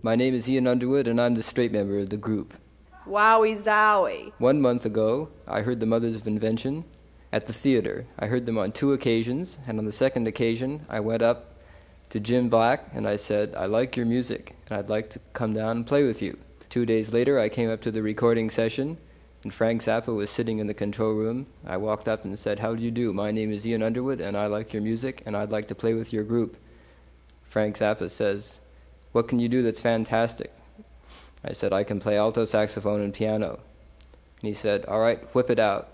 My name is Ian Underwood, and I'm the straight member of the group. Wowie zowie. One month ago, I heard the Mothers of Invention at the theater. I heard them on two occasions, and on the second occasion, I went up to Jim Black and I said, I like your music, and I'd like to come down and play with you. Two days later, I came up to the recording session, and Frank Zappa was sitting in the control room. I walked up and said, How do you do? My name is Ian Underwood, and I like your music, and I'd like to play with your group. Frank Zappa says, What can you do that's fantastic? I said, I can play alto saxophone and piano. And he said, All right, whip it out.